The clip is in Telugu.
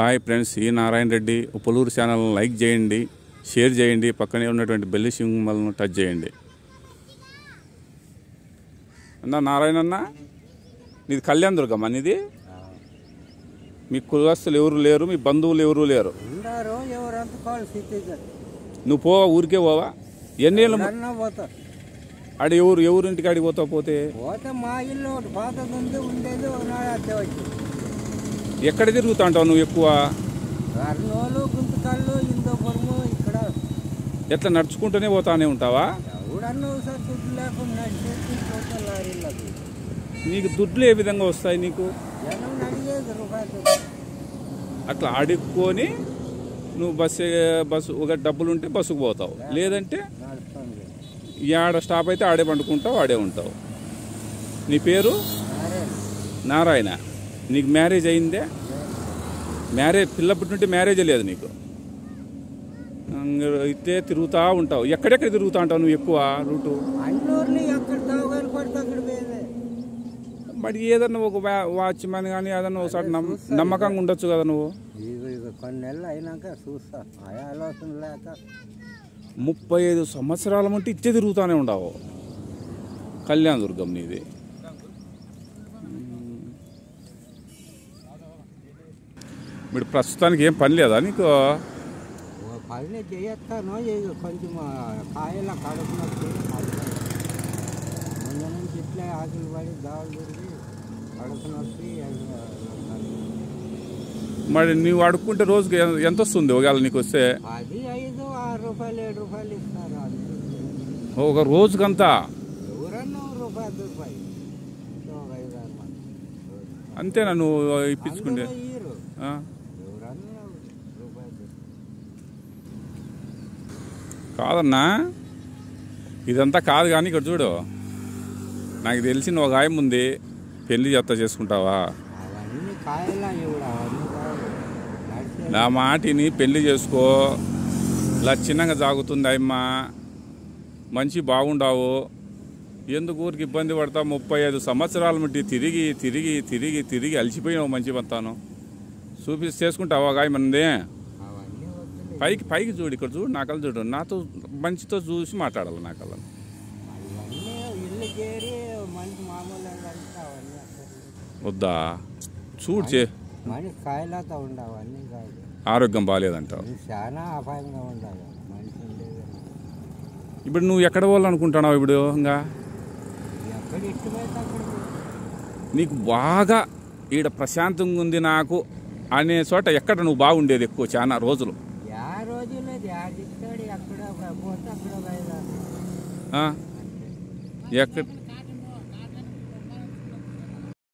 హాయ్ ఫ్రెండ్స్ ఈ నారాయణ రెడ్డి. ఉప్పలూరు ఛానల్ లైక్ చేయండి షేర్ చేయండి. పక్కనే ఉన్నటువంటి బెల్లి సింబల్ను టచ్ చేయండి. అన్నా నారాయణ అన్న నీది కళ్యాణ్ దుర్గమ్మ నీది? మీ కులస్తులు ఎవరు లేరు మీ బంధువులు ఎవరు లేరు? నువ్వు పోవా ఊరికే పోవా? పోతారు ఆడ ఎవరు ఎవరు ఇంటికి ఆడికి పోతావు పోతే? పోతే మా ఇల్లు ఒకటి పాతది ఉంది ఉండేది ఎక్కడ తిరుగుతా ఉంటావు నువ్వు ఎక్కువ? కర్నూలు గుంతకల్లు ఇందోపురము ఇక్కడ. ఎట్లా నడుచుకుంటూనే పోతానే ఉంటావా? ఎవడన్నా ఒకసారి దుడ్డు లేకుండా నడిచేసి పోతే లారీలకు నీకు దుడ్లు ఏ విధంగా వస్తాయి నీకు? జనం అడిగేది రూపాయలు అట్లా అడుక్కొని నువ్వు బస్సు బస్సు ఒక డబ్బులు ఉంటే బస్సుకు పోతావు. లేదంటే నడుస్తుంది. ఈ ఆడ స్టాప్ అయితే ఆడే పండుకుంటావు ఆడే ఉంటావు. నీ పేరు? నారాయణ. నీకు మ్యారేజ్ అయిందే? మ్యారేజ్ పిల్ల పుట్టినట్టే మ్యారేజే లేదు నీకు. అయితే తిరుగుతూ ఉంటావు. ఎక్కడెక్కడ తిరుగుతూ ఉంటావు నువ్వు ఎక్కువ? రూటు? మరి ఏదన్నా ఒక వాచ్మెన్ కానీ ఏదన్నా ఒకసారి నమ్మ నమ్మకంగా ఉండొచ్చు కదా నువ్వు? కొన్ని నెలలు అయినాక చూస్తా. ఆలోచన లేక. ముప్పై ఐదు సంవత్సరాల మంటే ఇచ్చే తిరుగుతూనే ఉండవు. కళ్యాణ దుర్గం నీది. ఇప్పుడు ప్రస్తుతానికి ఏం పని లేదా నీకు? పని చేయొస్తాను కొంచెం కాయల కడుపు నొప్పి ముందు నుంచి ఇట్లే ఆకలి పడి దావలు తిరిగి మరి నువ్వు అడుక్కుంటే రోజుకి ఎంత వస్తుంది ఒకవేళ నీకు వస్తే? అది ఐదు ఆరు రూపాయలు ఏడు రూపాయలు ఇస్తారు ఒక రోజుకంతా? ఎవరన్నా ఒక రూపాయి రూపాయి. ఇంకో ఒక ఐదు ఆరు మంది అంతేనా నువ్వు ఇప్పించుకుంటే? కాదన్నా ఇదంతా కాదు కానీ ఇక్కడ చూడు. నాకు తెలిసిన ఒక ఆయన ఉంది పెళ్ళి చెత్త చేసుకుంటావా? నా మాటిని పెళ్ళి చేసుకో. లక్షణంగా సాగుతుంది అమ్మ మంచి బాగుండావు. ఎందుకు ఊరికి ఇబ్బంది పడతా ముప్పై ఐదు సంవత్సరాల మట్టి తిరిగి తిరిగి తిరిగి తిరిగి అలసిపోయినావు మంచి పంతాను చూపి చేసుకుంటావా గాయమంది పైకి పైకి చూడు ఇక్కడ చూడు నాకల్ చూడు. నాతో మంచితో చూసి మాట్లాడాలి అవన్నీ అసలు? వద్దా? చూడు చే. ఆరోగ్యం బాగాలేదంటావు ఇప్పుడు నువ్వు ఎక్కడ పోవాలనుకుంటున్నావు ఇప్పుడు ఇంకా. నీకు బాగా ఈడ ప్రశాంతంగా ఉంది నాకు అనే చోట ఎక్కడ నువ్వు బాగుండేది ఎక్కువ చాలా రోజులు. ఎక్కడ